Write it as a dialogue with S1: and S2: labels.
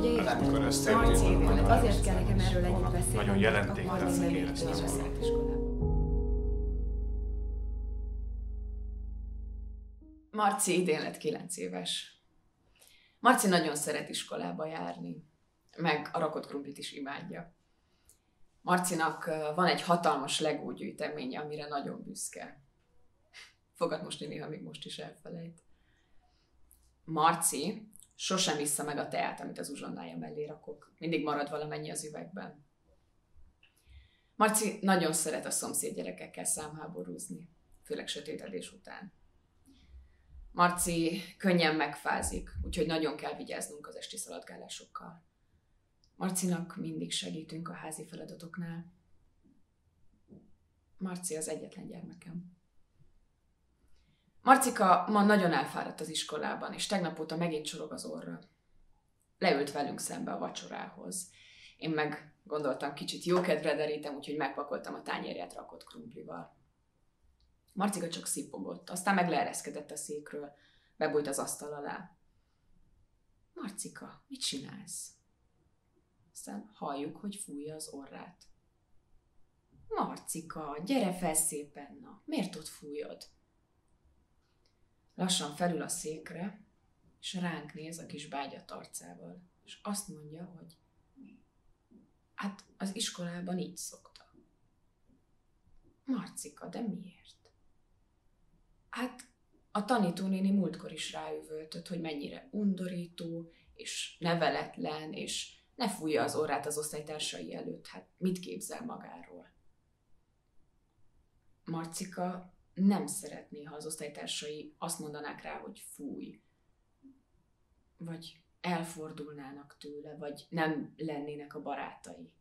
S1: ugye értem.
S2: amikor nagyon
S1: azért kell nekem erről ennyit
S2: volna.
S1: beszélni.
S2: Nagyon
S1: mert
S2: jelentéktelen
S1: Marci
S2: éreztem
S1: idén lett 9 éves. Marci nagyon szeret iskolába járni, meg a rakott krumplit is imádja. Marcinak van egy hatalmas legó gyűjteménye, amire nagyon büszke. Fogad most néha még most is elfelejt. Marci sosem vissza meg a teát, amit az uzsonnája mellé rakok. Mindig marad valamennyi az üvegben. Marci nagyon szeret a szomszéd gyerekekkel számháborúzni, főleg sötétedés után. Marci könnyen megfázik, úgyhogy nagyon kell vigyáznunk az esti szaladgálásokkal. Marcinak mindig segítünk a házi feladatoknál. Marci az egyetlen gyermekem. Marcika ma nagyon elfáradt az iskolában, és tegnap óta megint csorog az orra. Leült velünk szembe a vacsorához. Én meg gondoltam, kicsit jókedvre derítem, úgyhogy megpakoltam a tányérját rakott krumplival. Marcika csak szipogott, aztán meg leereszkedett a székről, bebújt az asztal alá. Marcika, mit csinálsz? Aztán halljuk, hogy fújja az orrát. Marcika, gyere fel szépen, na, miért ott fújod? Lassan felül a székre, és ránk néz a kis bágyat arcával, és azt mondja, hogy hát az iskolában így szokta. Marcika, de miért? Hát a tanítónéni múltkor is ráüvöltött, hogy mennyire undorító, és neveletlen, és ne fújja az orrát az osztálytársai előtt. Hát mit képzel magáról? Marcika nem szeretné, ha az osztálytársai azt mondanák rá, hogy fúj. Vagy elfordulnának tőle, vagy nem lennének a barátai.